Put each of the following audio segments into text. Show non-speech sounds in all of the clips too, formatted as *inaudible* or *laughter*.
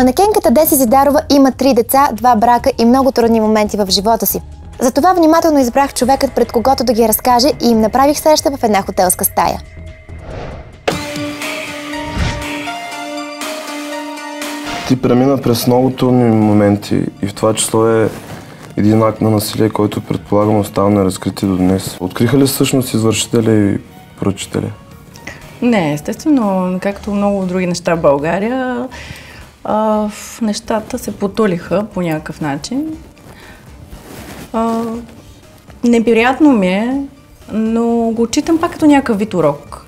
Манекенката Деси Зидарова има три деца, два брака и много трудни моменти в живота си. Затова внимателно избрах човекът, пред когото да ги разкаже и им направих среща в една хотелска стая. Ти премина през много трудни моменти и в това число е един акт на насилие, който предполагам остава неразкрити до днес. Откриха ли всъщност извършителя и поръчителя? Не, естествено, както много други неща в България, а, нещата се потулиха по някакъв начин. А, неприятно ми е, но го отчитам пак като някакъв вид урок.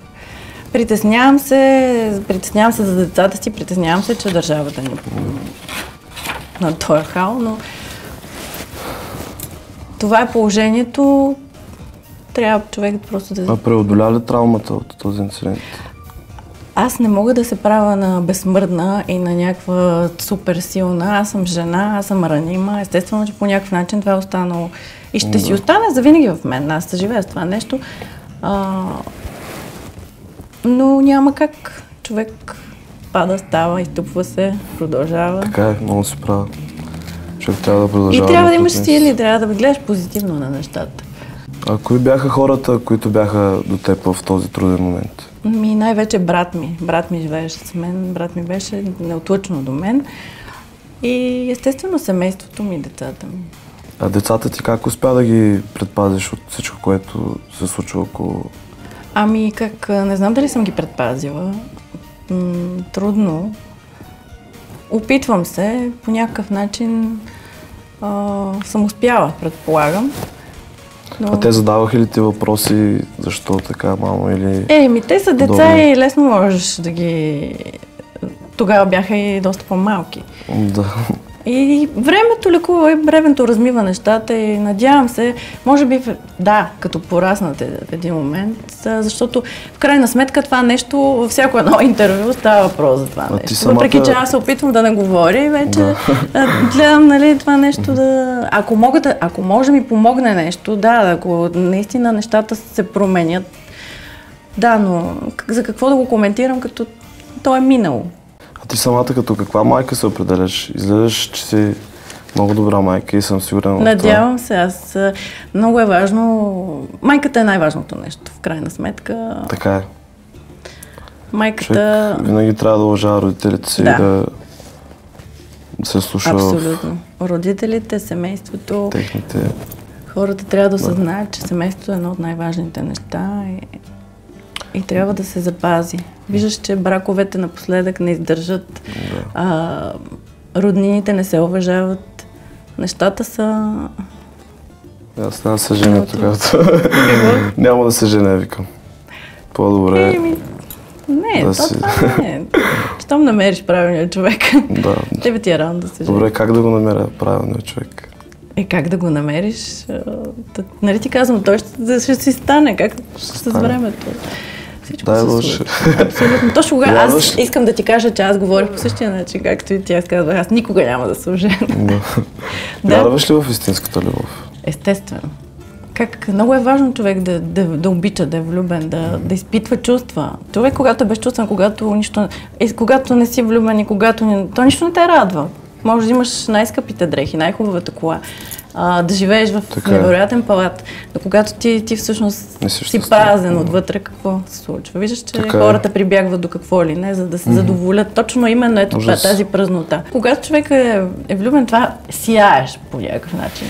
Притеснявам се, притеснявам се за децата си, притеснявам се, че държавата ни на този хал, но това е положението. Трябва човек просто да... А преодоля ли травмата от този инцидент? Аз не мога да се правя на безсмъртна и на някаква супер силна. Аз съм жена, аз съм ранима. Естествено, че по някакъв начин това е останало. И ще да. си остане завинаги в мен. Аз се живея с това нещо. А, но няма как. Човек пада, става, изтупва се, продължава. Така е, много си права. Човек трябва да продължава. И трябва да имаш сили, трябва да гледаш позитивно на нещата. А кои бяха хората, които бяха до теб в този труден момент? Ми най-вече брат ми. Брат ми живееше с мен, брат ми беше неотлъчно до мен. И естествено семейството ми, децата ми. А децата ти как успя да ги предпазиш от всичко, което се случва около Ами как, не знам дали съм ги предпазила. М- трудно. Опитвам се, по някакъв начин а, съм успяла, предполагам. Но... А те задаваха ли ти въпроси, защо така, мамо, или... Е, ми те са деца подобни? и лесно можеш да ги... Тогава бяха и доста по-малки. Да. И времето лекува, и времето размива нещата и надявам се, може би, да, като пораснате в един момент, защото в крайна сметка това нещо, във всяко едно *laughs* интервю става въпрос за това а нещо. Самата... Въпреки, че аз се опитвам да не говоря и вече да. гледам, нали, това нещо да... Ако, мога да... ако може ми помогне нещо, да, ако наистина нещата се променят, да, но за какво да го коментирам, като то е минало. А ти самата като каква майка се определяш? Изглеждаш, че си много добра майка и съм сигурен Надявам се. Аз много е важно. Майката е най-важното нещо, в крайна сметка. Така е. Майката... Човек винаги трябва да уважава родителите си да. и да се слуша Абсолютно. В... Родителите, семейството. Техните... Хората трябва да осъзнаят, че семейството е едно от най-важните неща и, и трябва да се запази. Виждаш, че браковете напоследък не издържат, да. а, роднините не се уважават. Нещата са... Аз няма да се женя тогава. *laughs* няма да се женя, викам. По-добре. Е, ми... Не, да то си... това не е. *laughs* Щом намериш правилния човек. Да. Тебе ти е рано да се жени. Добре, как да го намеря правилния човек? Е, как да го намериш? Нали ти казвам, той ще, ще си стане, как ще с времето. Всичко Дай се случва. Абсолютно. Точно кога аз искам да ти кажа, че аз говорих по същия начин, както и тя казва. Аз никога няма да се оженя. Да. да. Вярваш ли в истинската любов? Естествено. Как много е важно човек да, да, да обича, да е влюбен, да, да изпитва чувства. Човек, когато е безчувствен, когато, нищо, е, когато не си влюбен и когато не, то нищо не те радва. Може да имаш най-скъпите дрехи, най-хубавата кола, а, да живееш в така е. невероятен палат. Но когато ти, ти всъщност си празен отвътре, какво се случва? Виждаш, че така е. хората е. прибягват до какво ли не, за да се mm-hmm. задоволят. Точно именно ето това, тази празнота. Когато човек е, е влюбен, това сияеш по някакъв начин.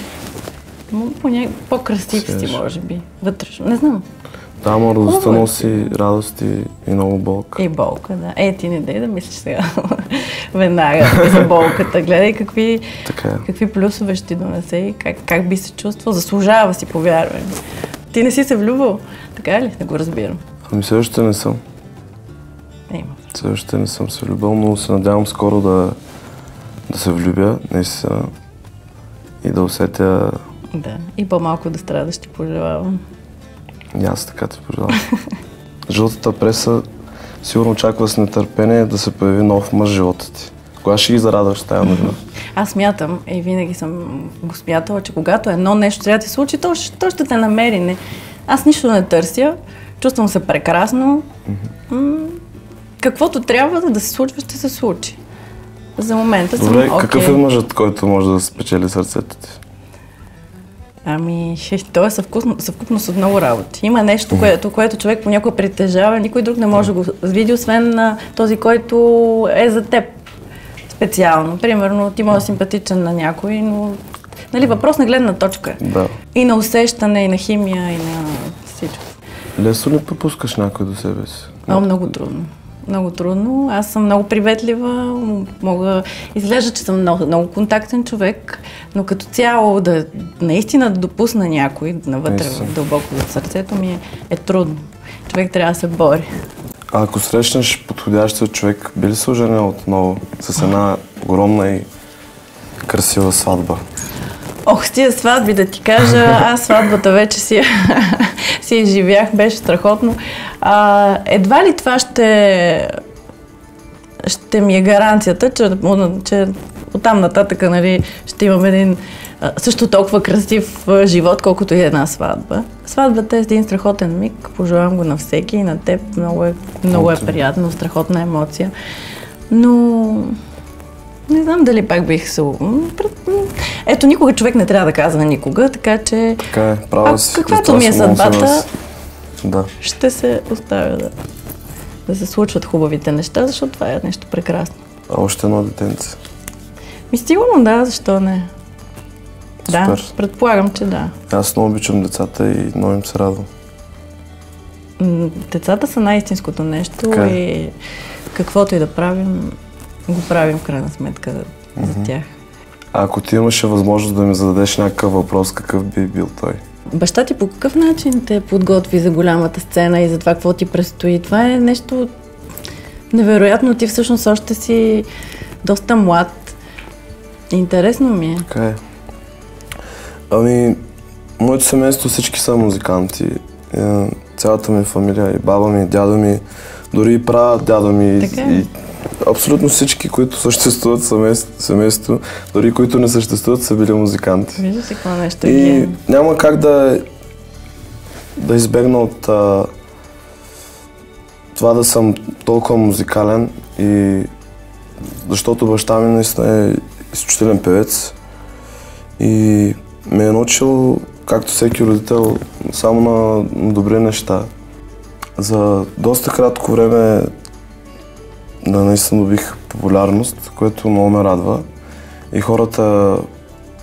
По ня... По-красив си, може би. Вътрешно. Не знам. Да, ама радостта е. носи радост и, и много болка. И болка, да. Е, ти не дай да мислиш сега веднага за болката. Гледай какви, така е. какви плюсове ще ти донесе и как, как би се чувствал. Заслужава си, повярвай. Ти не си се влюбил, така ли? Не го разбирам. Ами все още не съм. Има. Все още не съм се влюбил, но се надявам скоро да, да се влюбя, наистина. И да усетя... Да, и по-малко да страдаш ти пожелавам. И аз така ти пожелавам. Жълтата преса сигурно очаква с нетърпение да се появи нов мъж в живота ти. Кога ще ги зарадваш тази новина? Аз смятам и винаги съм го смятала, че когато едно нещо трябва да ти случи, то, то ще те намери. Не. Аз нищо не търся, чувствам се прекрасно. М- каквото трябва да се случва, ще се случи. за момента съм Добре, окей. какъв е мъжът, който може да спечели сърцето ти? Ами, *laughs* то е съвкусно, съвкупност от много работи. Има нещо, което, което човек понякога притежава, никой друг не може да го види, освен на този, който е за теб специално. Примерно, ти може да симпатичен на някой, но нали, въпрос на гледна точка. Да. И на усещане, и на химия, и на всичко. Лесно ли пропускаш някой до себе си? Много, много трудно. Много трудно. Аз съм много приветлива, мога... Изглежда, че съм много, много контактен човек, но като цяло да наистина да допусна някой навътре Наистина. дълбоко в сърцето ми е, е трудно. Човек трябва да се бори. А ако срещнеш подходящия човек, би ли се оженил отново с една огромна и красива сватба? Ох, с тия сватби да ти кажа, аз сватбата вече си, *laughs* си я живях, беше страхотно. А, едва ли това ще, ще ми е гаранцията, че, че оттам нататък нали, ще имам един също толкова красив живот, колкото и една сватба. Сватбата е един страхотен миг, пожелавам го на всеки и на теб. Много е, много е приятно, страхотна емоция. Но не знам дали пак бих се... Ето, никога човек не трябва да казва никога, така че Така е, права си. каквато ми е съдбата? Да. ще се оставя да, да се случват хубавите неща, защото това е нещо прекрасно. А още едно детенце. Ми сигурно да, защо не? Да, Супер. предполагам, че да. Аз много обичам децата и много им се радвам. Децата са най-истинското нещо Така е. и каквото и да правим, го правим в крайна сметка за тях. А ако ти имаше възможност да ми зададеш някакъв въпрос, какъв би бил той? Баща ти по какъв начин те подготви за голямата сцена и за това какво ти предстои? Това е нещо невероятно. Ти всъщност още си доста млад. Интересно ми е. Така е. Ами, моето семейство всички са музиканти. Е, Цялата ми фамилия, и баба ми, и дядо ми, дори и пра дядо ми. Така е. И, абсолютно всички, които съществуват в семейство, семейство, дори които не съществуват, са били музиканти. Виждаш ли какво нещо е И ген? няма как да, да избегна от а, това да съм толкова музикален и защото баща ми наистина е изключителен певец и ме е научил, както всеки родител, само на добри неща. За доста кратко време да наистина добих популярност, което много ме радва. И хората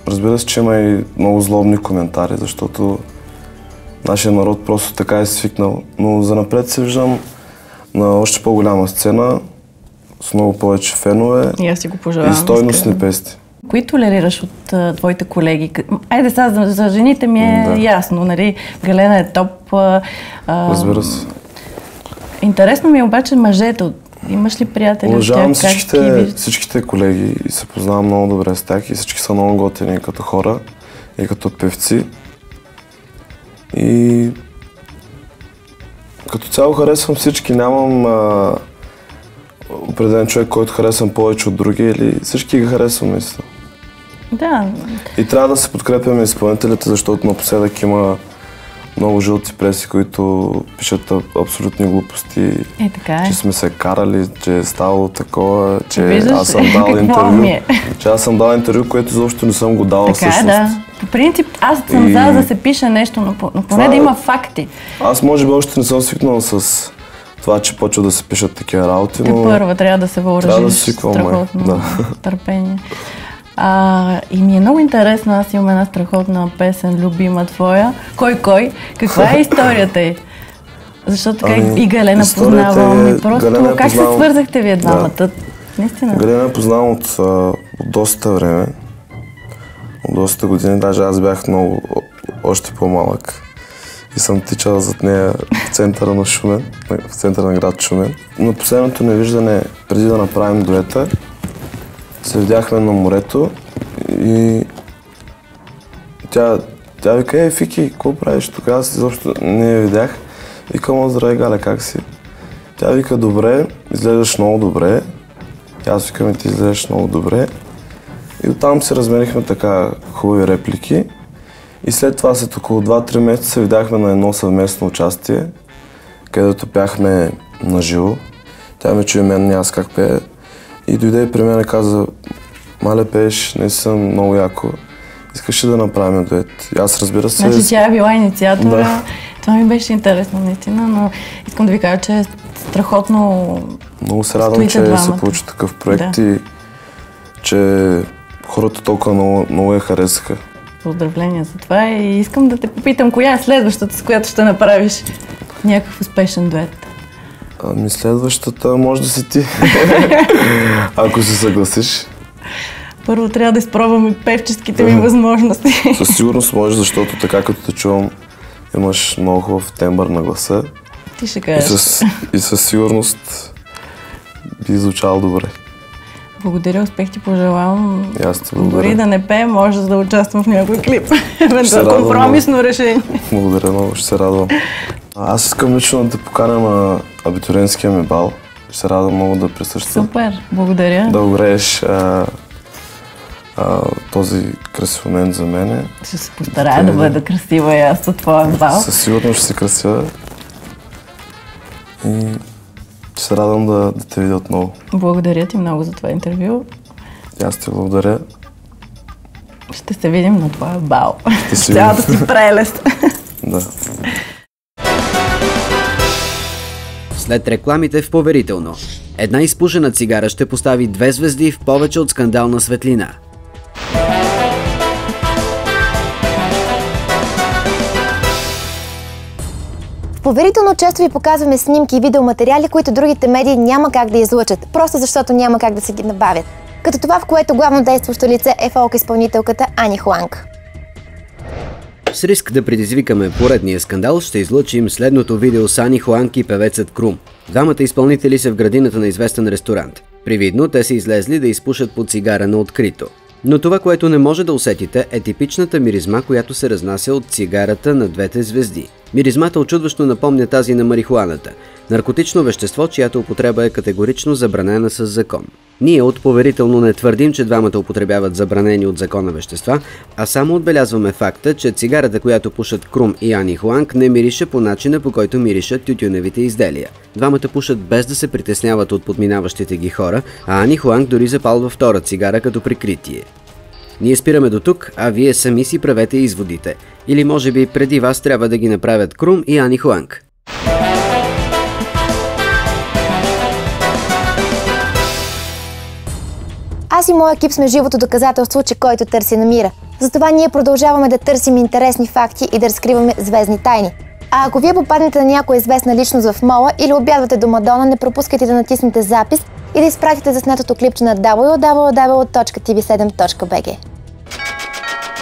Разбира се, че има и много злобни коментари, защото нашия народ просто така е свикнал. Но за напред се виждам на още по-голяма сцена, с много повече фенове И аз си го пожелавам. и стойностни пести. Кои толерираш от а, твоите колеги? Айде сега за, за жените ми е Да. ясно, нали? Галена е топ. А, Разбира се. Интересно ми е обаче мъжете. От- Имаш ли приятели Уважавам всичките, всичките колеги и се познавам много добре с тях и всички са много готини като хора и като певци. И като цяло харесвам всички, нямам а, определен човек, който харесвам повече от други или всички ги харесвам наистина. Да, И трябва да се подкрепяме изпълнителите, защото напоследък има много жълти преси, които пишат абсолютни глупости. е така е. Че сме се карали, че е ставало такова, че Виждаш аз съм *laughs* дал интервю. е? Че аз съм дал интервю, което изобщо не съм го дал Така е, всъщност. да. По принцип, аз съм И- за да се пише нещо, но, но поне Това да е- има факти. Аз може би още не съм свикнал с това, че почва да се пишат такива работи, Те но първа трябва да се въоръжиш Трябва да свиквам, май. страхотно Да. търпение. А, и ми е много интересно, аз имам една страхотна песен, любима твоя. Кой, кой? Каква е историята й? Защото така Ами, и Галена познавам. е- и просто Галена как се познавам- свързахте вие Да. двамата? Наистина. Галена я познавам от, от доста време. От доста години, даже аз бях много, още по-малък. И съм тичал зад нея в центъра на Шумен, в центъра на град Шумен. На последното невиждане, преди да направим дуета, се видяхме на морето и тя, тя вика, ей, Фики, какво правиш тук? Аз изобщо не я видях. Викам, здравей, Галя, как си? Тя вика, добре, изглеждаш много добре. И аз викам, ти изглеждаш много добре. И оттам се разменихме така хубави реплики. И след това след около 2-3 месеца се видяхме на едно съвместно участие, където пяхме на живо. Тя ме чуе мен аз как пее. И дойде при мен и каза, мале пееш, не съм много яко. Искаш ли да направим дует? И аз разбира се... Значи тя е била инициатора. Да. Това ми беше интересно наистина, но искам да ви кажа, че е страхотно Много се радвам, че двамата. се получи такъв проект Да. и че хората толкова много, много я харесаха. поздравления за това и искам да те попитам, коя е следващата, с която ще направиш някакъв успешен дует. Ами следващата може да си ти. *laughs* Ако се съгласиш. Първо трябва да изпробваме певческите ми възможности. Със сигурност може, защото така като те чувам, имаш много хубав тембър на гласа Ти ще и кажеш. със, и със сигурност би звучал добре. Благодаря, успех ти пожелавам. И аз ти благодаря. Дори да не пее, може да участвам в някой клип. Евентуално компромисно решение. Благодаря много, ще се радвам. А, Аз искам лично да те поканя на абитуренския ми бал. Ще се радвам много да присъствам. Супер, благодаря. Да огрееш а, а, този красив момент за мене. Ще се постарая да бъда красива и аз от твоя бал. Със сигурност ще си красива. И ще се радвам да, да те видя отново. Благодаря ти много за това интервю. И аз ти благодаря. Ще се видим на твоя бал. Ще се видим. си прелест. *laughs* Да. След рекламите в поверително. Една изпушена цигара ще постави две звезди в повече от скандална светлина. Поверително често ви показваме снимки и видеоматериали, които другите медии няма как да излъчат, просто защото няма как да си ги набавят. Като това, в което главно действащо лице е фолк изпълнителката Ани Хуанг. С риск да предизвикаме поредния скандал, ще излъчим следното видео с Ани Хуанг и певецът Крум. Двамата изпълнители са в градината на известен ресторант. Привидно, те са излезли да изпушат по цигара на открито. Но това, което не може да усетите, е типичната миризма, която се разнася от цигарата на двете звезди. Миризмата очудващо напомня тази на марихуаната – наркотично вещество, чиято употреба е категорично забранена с закон. Ние от поверително не твърдим, че двамата употребяват забранени от закона вещества, а само отбелязваме факта, че цигарата, която пушат Крум и Ани Хуанг, не мирише по начина, по който миришат тютюневите изделия. Двамата пушат без да се притесняват от подминаващите ги хора, а Ани Хуанг дори запалва втора цигара като прикритие. Ние спираме до тук, а вие сами си правете изводите. Или може би преди вас трябва да ги направят Крум и Ани Хуанг. Аз и моя екип сме живото доказателство, че който търси намира. Затова ние продължаваме да търсим интересни факти и да разкриваме звездни тайни. А ако вие попаднете на някоя известна личност в мола или обядвате до Мадона, не пропускайте да натиснете запис и да изпратите заснетото клипче на www.tv7.bg.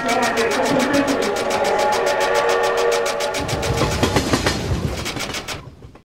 Gracias.